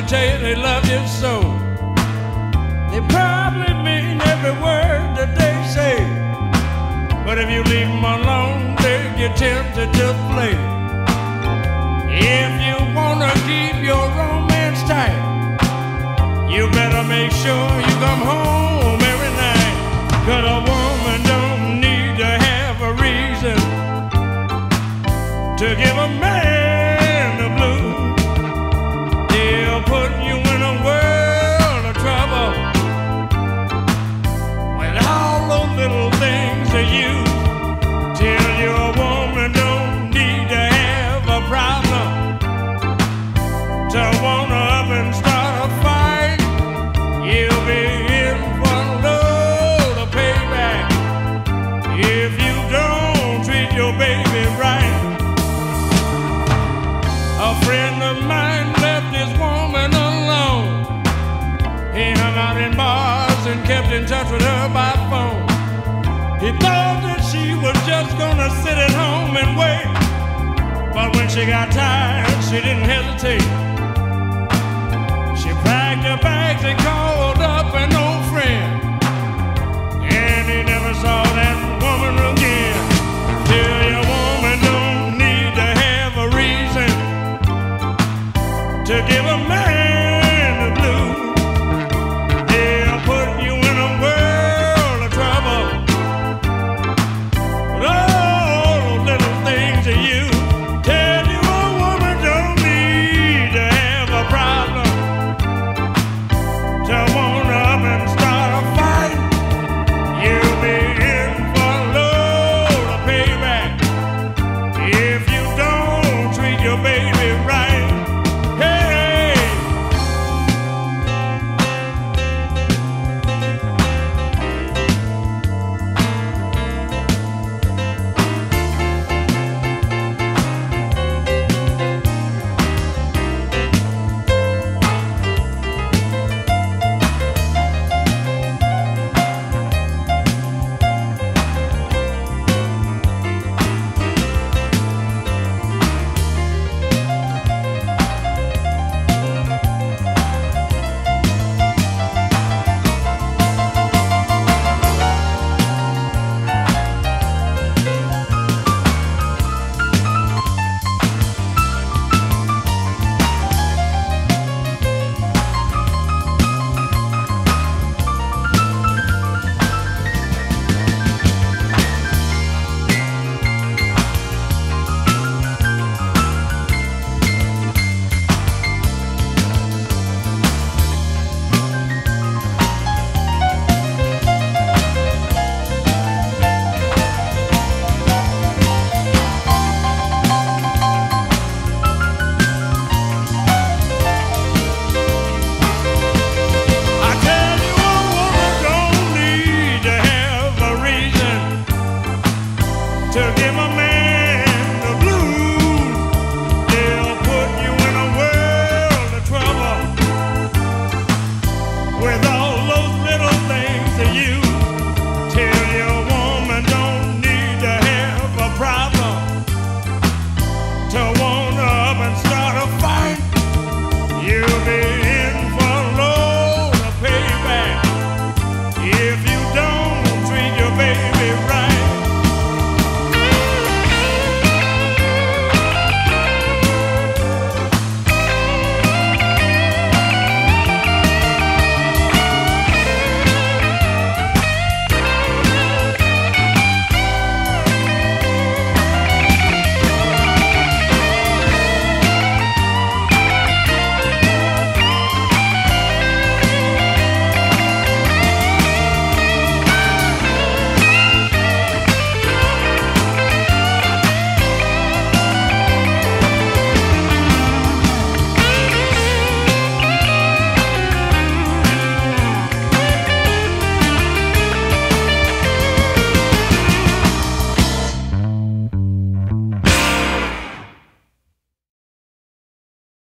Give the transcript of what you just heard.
will tell you they love you so. They probably mean every word that they say. But if you leave them alone, they get tempted to play. If you wanna keep your romance tight, you better make sure you come home every night. Cause a woman don't need to have a reason to give a man she got tired, she didn't hesitate. She packed her bags and called to give a man where the